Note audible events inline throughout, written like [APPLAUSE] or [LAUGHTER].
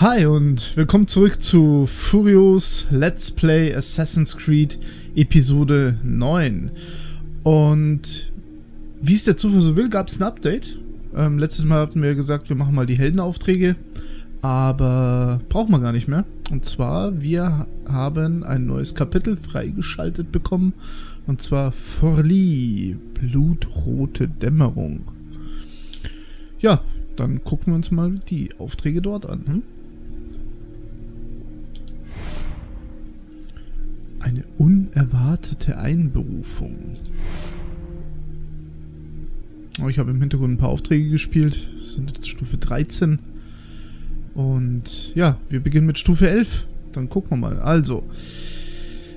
Hi und willkommen zurück zu Furios Let's Play Assassin's Creed Episode 9. Und wie es der Zufall so will, gab es ein Update. Ähm, letztes Mal hatten wir gesagt, wir machen mal die Heldenaufträge, aber brauchen wir gar nicht mehr. Und zwar, wir haben ein neues Kapitel freigeschaltet bekommen, und zwar Forli, Blutrote Dämmerung. Ja, dann gucken wir uns mal die Aufträge dort an. Hm? Eine unerwartete Einberufung. Oh, ich habe im Hintergrund ein paar Aufträge gespielt. Das sind jetzt Stufe 13. Und ja, wir beginnen mit Stufe 11. Dann gucken wir mal. Also,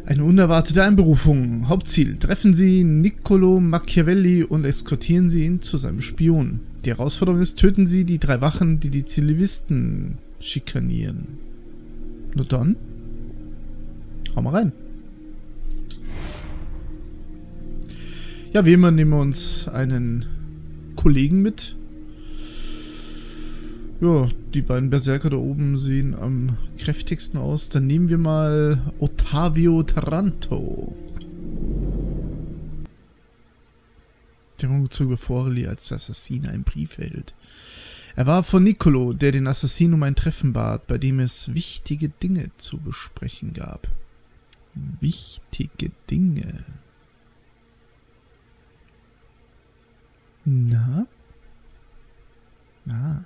eine unerwartete Einberufung. Hauptziel. Treffen Sie Niccolo Machiavelli und eskortieren Sie ihn zu seinem Spion. Die Herausforderung ist, töten Sie die drei Wachen, die die Zivilisten schikanieren. Nur dann. Hau mal rein. Ja, wie immer nehmen wir uns einen Kollegen mit. Ja, die beiden Berserker da oben sehen am kräftigsten aus. Dann nehmen wir mal Ottavio Taranto. Der Mongozug Forli als Assassine einen Brief erhält. Er war von Niccolo, der den Assassinen um ein Treffen bat, bei dem es wichtige Dinge zu besprechen gab. Wichtige Dinge. Na? Na?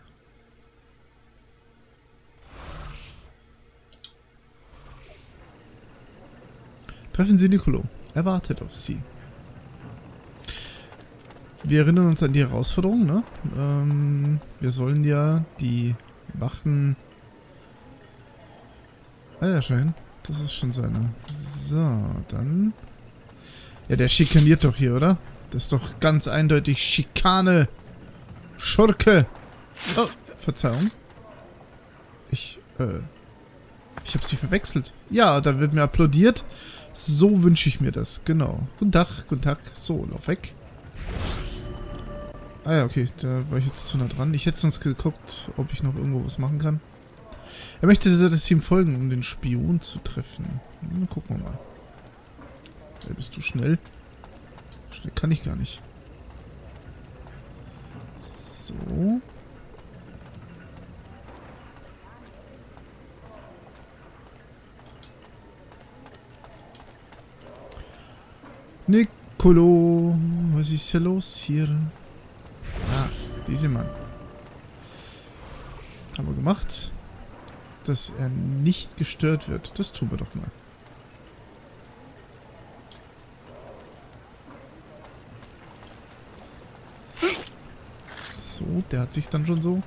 Treffen Sie Nicolo. Er wartet auf Sie. Wir erinnern uns an die Herausforderung, ne? Ähm, wir sollen ja die Wachen... Ah ja, schön. Das ist schon seine. So, dann... Ja, der schikaniert doch hier, oder? Das ist doch ganz eindeutig Schikane. Schurke. Oh, Verzeihung. Ich, äh... Ich habe sie verwechselt. Ja, da wird mir applaudiert. So wünsche ich mir das, genau. Guten Tag, guten Tag. So, lauf weg. Ah ja, okay, da war ich jetzt zu nah dran. Ich hätte sonst geguckt, ob ich noch irgendwo was machen kann. Er möchte, dass sie ihm folgen, um den Spion zu treffen. Na, gucken wir mal. Ja, bist du schnell? Schnell kann ich gar nicht. So. Nicolo, was ist hier los hier? Ah, diese Mann. Haben wir gemacht. Dass er nicht gestört wird. Das tun wir doch mal. So, der hat sich dann schon so.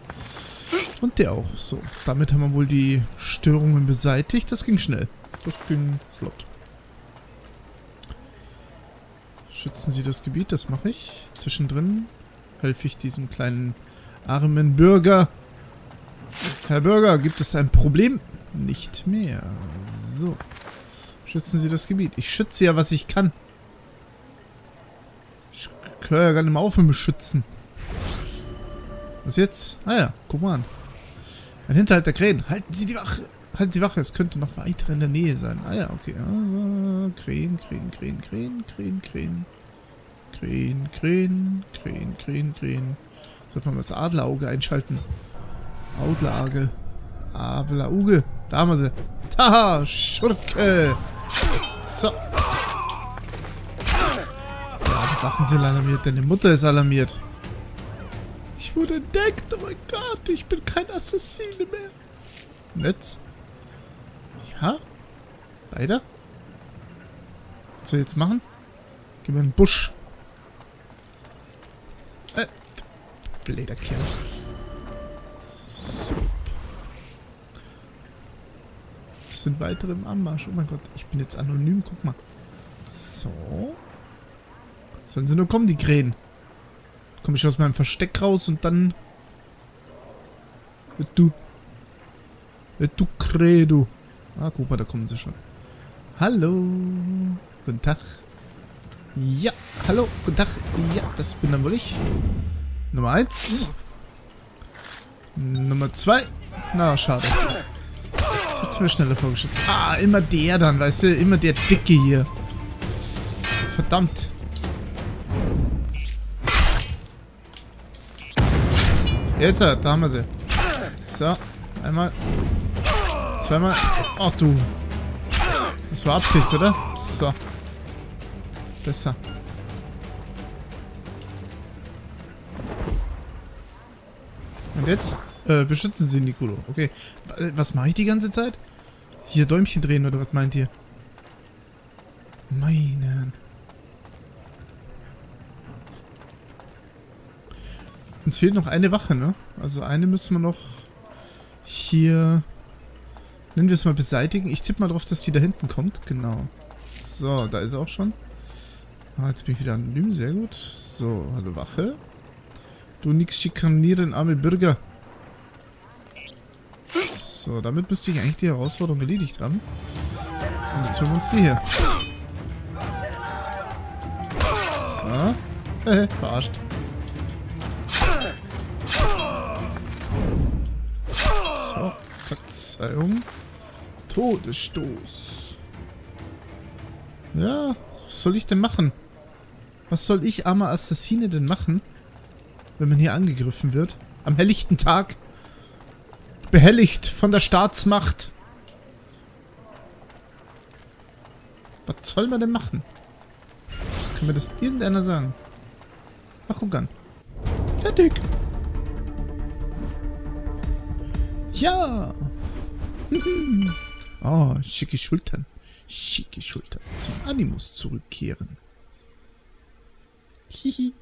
Und der auch. So, damit haben wir wohl die Störungen beseitigt. Das ging schnell. Das ging flott. Schützen Sie das Gebiet, das mache ich. Zwischendrin helfe ich diesem kleinen armen Bürger. Herr Bürger, gibt es ein Problem? Nicht mehr. So. Schützen Sie das Gebiet. Ich schütze ja, was ich kann. Ich höre ja gar nicht mehr auf mit dem Schützen. Was jetzt? Ah ja, guck mal an. Ein Hinterhalt der Krähen. Halten Sie die Wache. Halten Sie Wache, es könnte noch weiter in der Nähe sein. Ah ja, okay. Ah, Krähen, Krähen, Krähen, Krähen, Krähen, Krähen. Krähen, Krähen, Krähen, Krähen, Krähen. Sollte man mal das Adlerauge einschalten. Adlerauge. Adlerauge. Da haben wir sie. Taha, Schurke. So. Ja, die Wachen sind alarmiert. Deine Mutter ist alarmiert. Ich wurde entdeckt. Oh mein Gott, ich bin kein Assassine mehr. Netz. Ja? Weiter? Was soll ich jetzt machen? Wir in den Busch. Äh, blöder Kerl. So. Es sind weitere im Anmarsch. Oh mein Gott, ich bin jetzt anonym. Guck mal. So. Sollen sie nur kommen, die Krähen? Komme ich aus meinem Versteck raus und dann... Du... Du Credo. Ah, guck mal, da kommen sie schon. Hallo. Guten Tag. Ja, hallo, guten Tag. Ja, das bin dann wohl ich. Nummer eins. Nummer zwei. Na, schade. Hätte mir schneller vorgestellt. Ah, immer der dann, weißt du? Immer der Dicke hier. Verdammt. Jetzt, da haben wir sie. So, einmal. Zweimal. Ach du. Das war Absicht, oder? So. Besser. Und jetzt? Äh, beschützen Sie Nicolo. Okay. Was mache ich die ganze Zeit? Hier Däumchen drehen, oder was meint ihr? Meinen. Uns fehlt noch eine Wache, ne? Also eine müssen wir noch hier... Nennen wir es mal beseitigen. Ich tippe mal drauf, dass die da hinten kommt. Genau. So, da ist er auch schon. Ah, jetzt bin ich wieder anonym. Sehr gut. So, hallo Wache. Du nix schikanieren, arme Bürger. So, damit müsste ich eigentlich die Herausforderung erledigt haben. Und jetzt holen wir uns die hier. So. Äh, [LAUGHS] verarscht. Verzeihung. Todesstoß. Ja, was soll ich denn machen? Was soll ich, armer Assassine, denn machen? wenn man hier angegriffen wird. Am helllichten Tag. Behelligt von der Staatsmacht. Was soll man denn machen? Kann mir das irgendeiner sagen? Ach, guck an. Fertig. Ja. Oh, [LAUGHS] schicke Schultern. Schicke Schultern. Zum Animus zurückkehren. Hihi.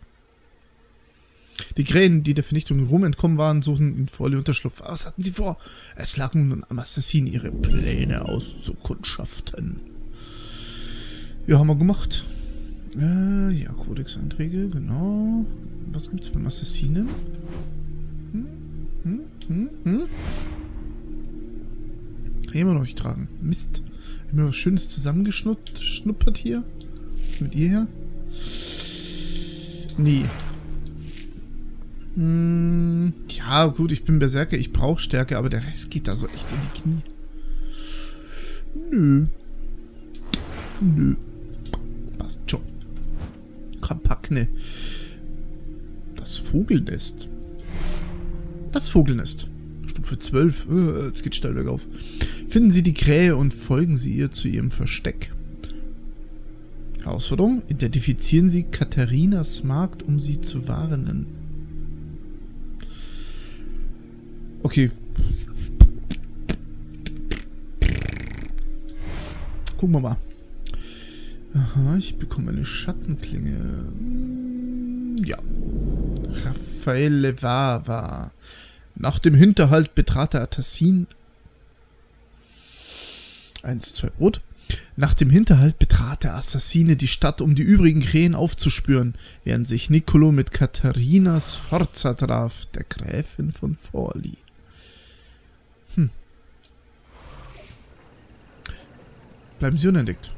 Die Krähen, die der Vernichtung Rom entkommen waren, suchen in Folie Unterschlupf. Was hatten sie vor? Es lag nun am Assassin, ihre Pläne auszukundschaften. Ja, haben wir gemacht. Äh, ja, Kodex-Einträge, genau. Was gibt's beim Assassinen? Hm? Hm? Hm? Hm? Kann ich immer noch nicht tragen. Mist. Hab mir was Schönes zusammengeschnuppert hier. Was ist mit ihr her? Nee. Hm, ja, gut, ich bin Berserker, ich brauche Stärke, aber der Rest geht da so echt in die Knie. Nö. Nö. Passt schon. Kampakne. Das Vogelnest. Das Vogelnest. 12. Uh, jetzt geht steil bergauf. Finden Sie die Krähe und folgen Sie ihr zu ihrem Versteck. Herausforderung. Identifizieren Sie Katharinas Markt, um sie zu warnen. Okay. Gucken wir mal. Aha, ich bekomme eine Schattenklinge. Hm, ja. Raphael Levava. Nach dem Hinterhalt betrat der Tassin. Eins, zwei Brot. Nach dem Hinterhalt betrat der Assassine die Stadt, um die übrigen Krähen aufzuspüren, während sich Niccolo mit Katharina Sforza traf, der Gräfin von Forli. Hm. Bleiben Sie unentdeckt.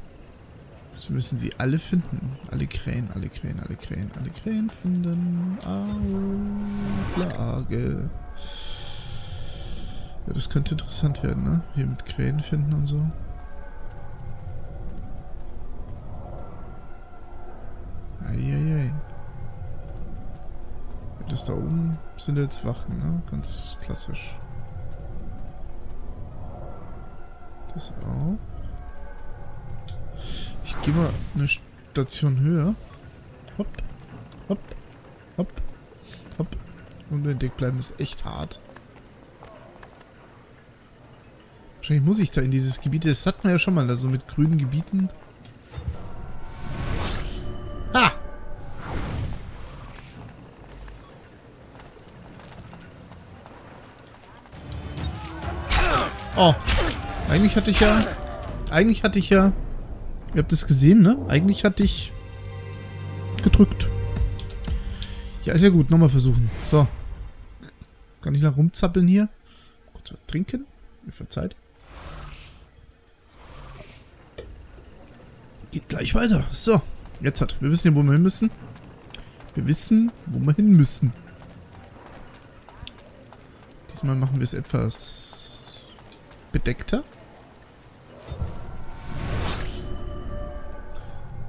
So müssen Sie alle finden. Alle Krähen, alle Krähen, alle Krähen, alle Krähen finden. Auklage. Ja, das könnte interessant werden, ne? Hier mit Krähen finden und so. Eieiei. Das da oben sind jetzt Wachen, ne? Ganz klassisch. Das auch. Ich gehe mal eine Station höher. Hopp, hopp, hopp. Unentdeckt bleiben ist echt hart. Wahrscheinlich muss ich da in dieses Gebiet. Das hat man ja schon mal, also mit grünen Gebieten. Ha! Oh. Eigentlich hatte ich ja... Eigentlich hatte ich ja... Ihr habt es gesehen, ne? Eigentlich hatte ich... Gedrückt. Ja, ist ja gut. Nochmal versuchen. So. Kann ich noch rumzappeln hier? Kurz was trinken? Mir verzeiht. Geht gleich weiter. So. Jetzt hat. Wir wissen ja, wo wir hin müssen. Wir wissen, wo wir hin müssen. Die nächste Mal machen wir es etwas bedeckter.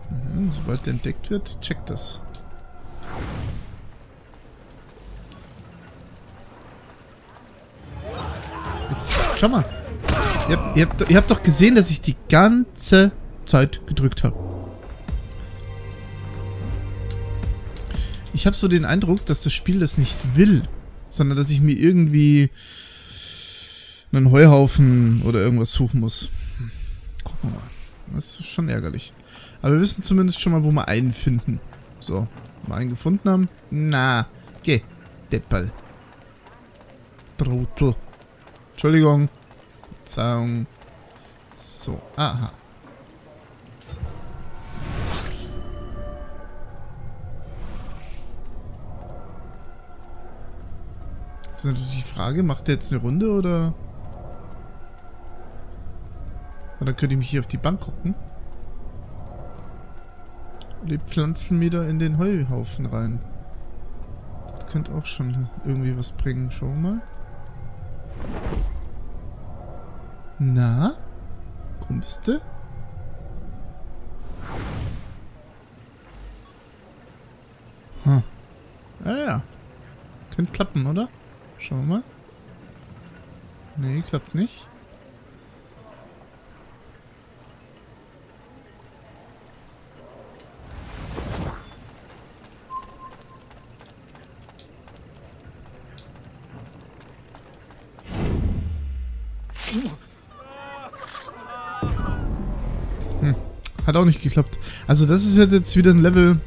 Mhm, sobald der entdeckt wird, checkt das. Schau mal. Ihr habt, ihr, habt, ihr habt doch gesehen, dass ich die ganze Zeit gedrückt habe. Ich habe so den Eindruck, dass das Spiel das nicht will, sondern dass ich mir irgendwie einen Heuhaufen oder irgendwas suchen muss. Hm. Gucken wir mal. Das ist schon ärgerlich. Aber wir wissen zumindest schon mal, wo wir einen finden. So, mal einen gefunden haben. Na, geh, Deppel. Trottel. Entschuldigung. Verzeihung. So, aha. Jetzt ist natürlich die Frage, macht der jetzt eine Runde oder... Und dann könnte ich mich hier auf die Bank gucken. Die pflanzen da in den Heuhaufen rein. Das könnte auch schon irgendwie was bringen. Schauen wir mal. Na? Kommst du? Hm. Ja, ja. Könnte klappen, oder? Schauen wir mal. Nee, klappt nicht. Auch nicht geklappt. Also das ist jetzt wieder ein Level,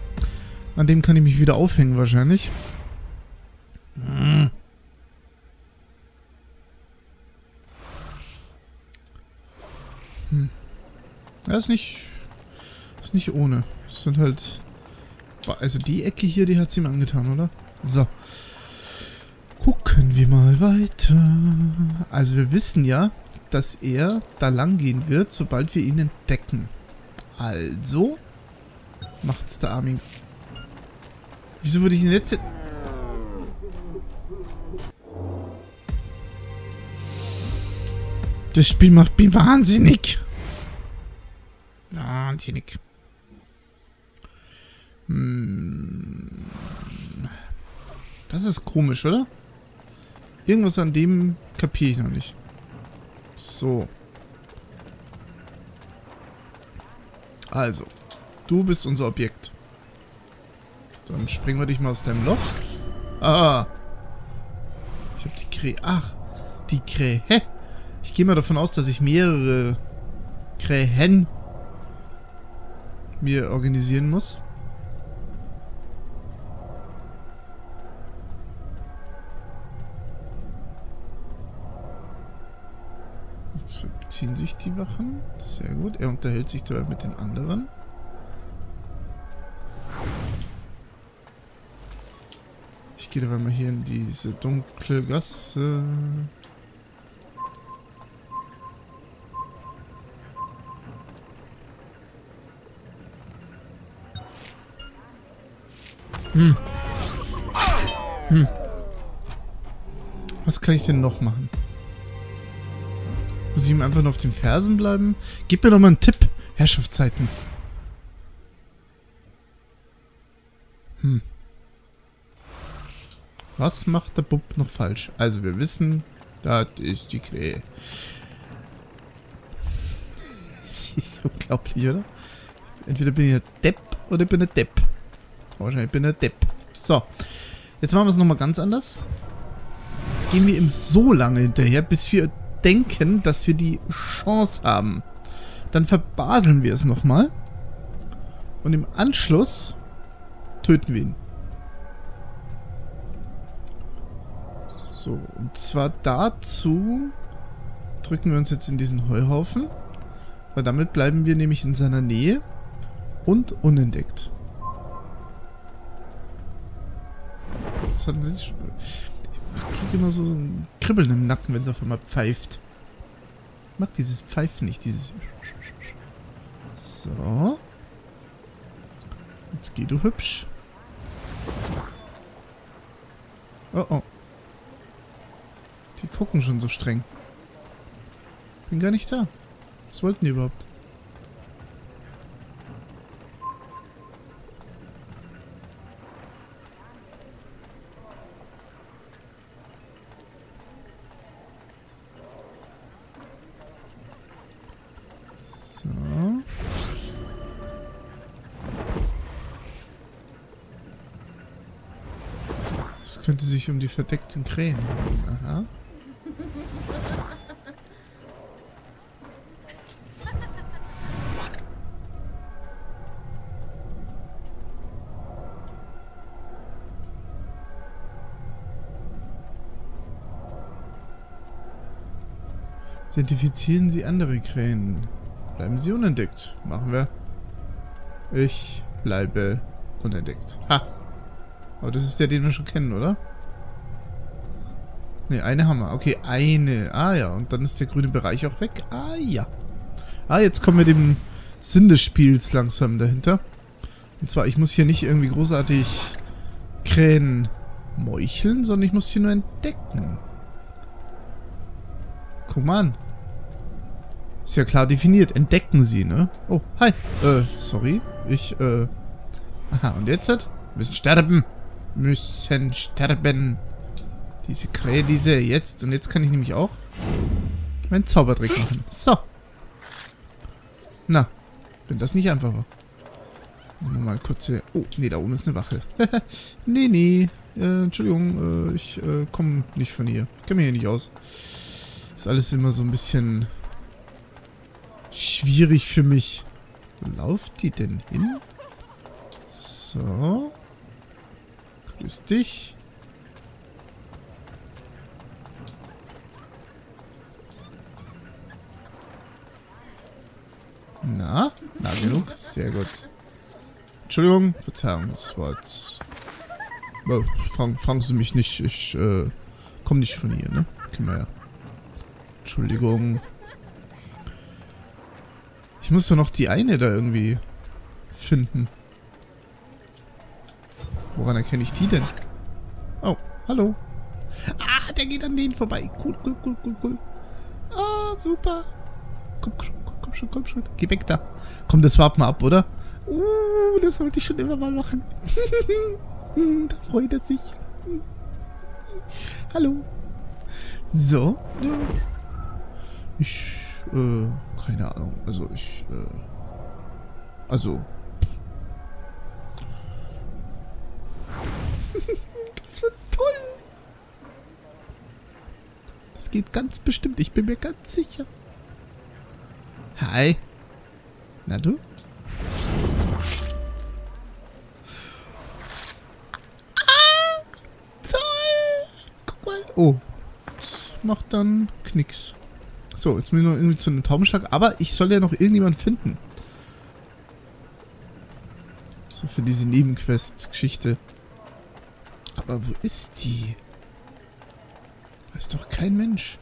an dem kann ich mich wieder aufhängen wahrscheinlich. Hm. Hm. Ja, ist nicht... Ist nicht ohne. Es sind halt... Also die Ecke hier, die hat sie mir angetan, oder? So. Gucken wir mal weiter. Also wir wissen ja, dass er da lang gehen wird, sobald wir ihn entdecken. Also macht's der Armin. Wieso würde ich ihn jetzt... Das Spiel macht mich wahnsinnig. Wahnsinnig. Hm. Das ist komisch, oder? Irgendwas an dem kapiere ich noch nicht. So. Also. Du bist unser Objekt. Dann springen wir dich mal aus deinem Loch. Ah. Ich habe die Krähe. Ach. Die Krähe. Ich gehe mal davon aus, dass ich mehrere Krähen mir organisieren muss. Gut. Er unterhält sich dabei mit den anderen. Ich gehe dabei mal hier in diese dunkle Gasse. Hm. Hm. Was kann ich denn noch machen? Muss ich ihm einfach nur auf den Fersen bleiben? Gib mir doch mal einen Tipp, Herrschaftszeiten. Hm. Was macht der Bub noch falsch? Also wir wissen, das ist die Krähe. Sie ist unglaublich, oder? Entweder bin ich ein Depp oder ich bin ein Depp. Wahrscheinlich bin ich ein Depp. So. Jetzt machen wir es nochmal ganz anders. Jetzt gehen wir ihm so lange hinterher, bis wir denken, dass wir die Chance haben. Dann verbaseln wir es nochmal. Und im Anschluss töten wir ihn. So, und zwar dazu drücken wir uns jetzt in diesen Heuhaufen. Weil damit bleiben wir nämlich in seiner Nähe und unentdeckt. Was hatten Sie? Ich kriege immer so ein Kribbeln im Nacken, wenn es auf einmal pfeift. Ich mag dieses Pfeifen nicht, dieses... So. Jetzt geh du hübsch. Oh oh. gucken schon so streng. Bin gar nicht da. Was wollten die überhaupt? Sich um die verdeckten Krähen. Aha. Identifizieren Sie andere Krähen. Bleiben Sie unentdeckt. Machen wir. Ich bleibe unentdeckt. Ha! Aber das ist der, den wir schon kennen, oder? Ne, eine haben wir. Okay, eine. Ah ja, und dann ist der grüne Bereich auch weg. Ah ja. Ah, jetzt kommen wir dem Sinn des Spiels langsam dahinter. Und zwar, ich muss hier nicht irgendwie großartig Krähen meucheln, sondern ich muss hier nur entdecken. Guck mal an. Ist ja klar definiert. Entdecken Sie, ne? Oh, hi. Äh, sorry. Ich, äh... Aha, und jetzt? Müssen sterben. Müssen sterben. Diese Krähe, diese jetzt. Und jetzt kann ich nämlich auch meinen Zaubertrick machen. So. Na, wenn das nicht einfach war. Mal kurze... Oh, nee, da oben ist eine Wache. [LAUGHS] nee, nee. Äh, Entschuldigung, äh, ich äh, komme nicht von hier. Ich kenne mich hier nicht aus. Ist alles immer so ein bisschen schwierig für mich. Wo lauft die denn hin? So. Grüß dich. Na? Na genug? Sehr gut. Entschuldigung, Verzeihung, das war jetzt... Oh, fragen, fragen Sie mich nicht, ich äh, komme nicht von hier, ne? Kennen wir ja. Entschuldigung. Ich muss doch noch die eine da irgendwie finden. Woran erkenne ich die denn? Oh, hallo. Ah, der geht an denen vorbei. Cool, cool, cool, cool, cool. Ah, super. Komm, komm, komm schon, komm schon. Geh weg da. Komm, das warten wir ab, oder? Uh, das wollte ich schon immer mal machen. [LAUGHS] da freut er sich. Hallo. So. Ich, äh, keine Ahnung. Also ich, äh, also. [LAUGHS] das wird toll. Das geht ganz bestimmt. Ich bin mir ganz sicher. Hi. Na du? Ah, toll. Guck mal. Oh. Macht dann Knicks. So, jetzt müssen wir irgendwie zu einem Taubenschlag. Aber ich soll ja noch irgendjemand finden. So, für diese Nebenquest-Geschichte. Aber wo ist die? Da ist doch kein Mensch.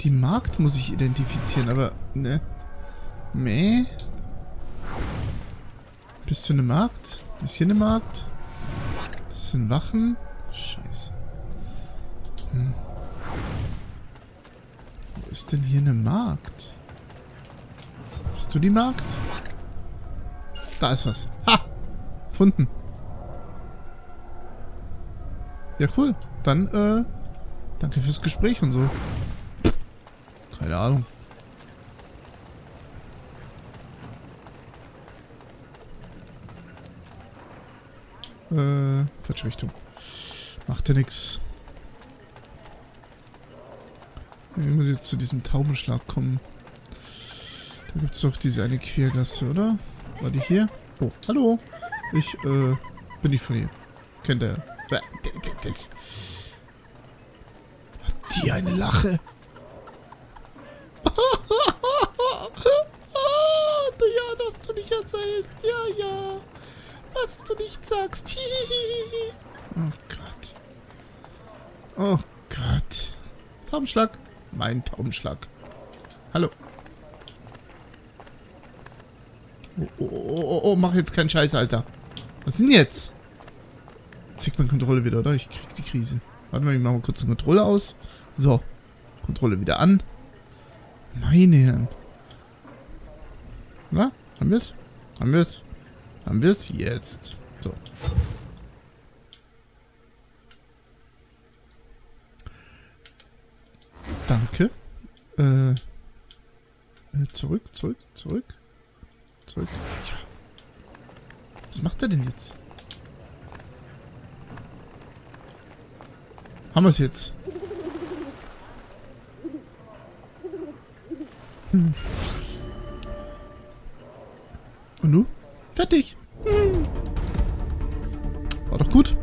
Die Markt muss ich identifizieren, aber, ne? Meh? Bist du eine Markt? Ist hier eine Markt? Das sind Wachen? Scheiße. Hm. Wo ist denn hier eine Markt? Bist du die Markt? Da ist was. Ha! Gefunden. Ja, cool. Dann, äh, danke fürs Gespräch und so. Keine Ahnung. Äh, falsche Richtung. Macht ja nix. Ich muss jetzt zu diesem Taubenschlag kommen. Da gibt es doch diese eine Quergasse, oder? War die hier? Oh, hallo. Ich, äh, bin nicht von hier. Kennt er. Das. Hat die eine Lache? ja, was du erzählst. Ja, ja. Was du nicht sagst. [LAUGHS] oh Gott. Oh Gott. Taubenschlag. Mein Taubenschlag. Hallo. Oh, oh, oh, oh, oh, mach jetzt keinen Scheiß, Alter. Was denn jetzt? Zieht man Kontrolle wieder, oder? Ich krieg die Krise. Warte mal, ich mache mal kurz eine Kontrolle aus. So. Kontrolle wieder an. Meine Herren. Na, haben wir es? Haben wir es? Haben wir es? Jetzt. So. Danke. Äh, äh, zurück, zurück, zurück. Zurück. Ja. Was macht er denn jetzt? Haben wir es jetzt? Hm. Und nu? Fertig. Hm. War doch gut.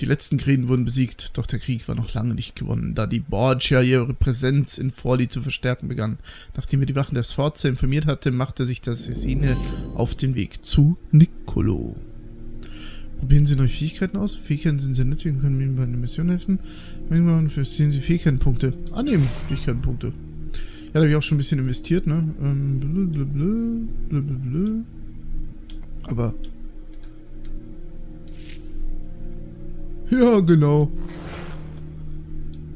Die letzten Krähen wurden besiegt, doch der Krieg war noch lange nicht gewonnen, da die Borgia ihre Präsenz in Forli zu verstärken begann. Nachdem er die Wachen der Sforza informiert hatte, machte sich das Assassine auf den Weg zu Niccolo. Probieren Sie neue Fähigkeiten aus. Fähigkeiten sind sehr nützlich und können Ihnen bei einer Mission helfen. Manchmal investieren Sie Fähigkeitenpunkte. Annehmen Fähigkeitenpunkte. Ja, da habe ich auch schon ein bisschen investiert, ne? Ähm, blö, blö, Aber Ja, genau.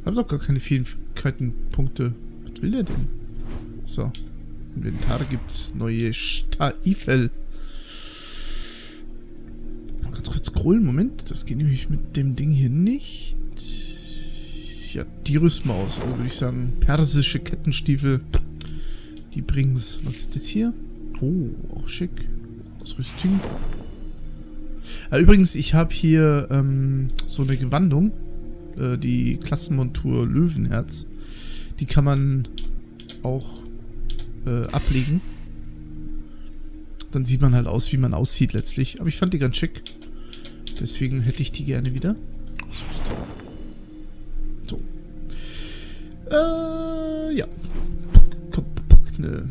Hab doch gar keine Fähigkeitenpunkte. Was will der denn? So. Inventar gibt's neue Staifel. Scrollen. Moment. Das geht nämlich mit dem Ding hier nicht. Ja, die rüsten wir aus. Also würde ich sagen, persische Kettenstiefel. Die bringen's. Was ist das hier? Oh, auch schick. Ausrüstung. Ja, übrigens, ich habe hier ähm, so eine Gewandung. Äh, die Klassenmontur Löwenherz. Die kann man auch äh, ablegen. Dann sieht man halt aus, wie man aussieht letztlich. Aber ich fand die ganz schick. Deswegen hätte ich die gerne wieder. So. Äh, ja. Puck, ne.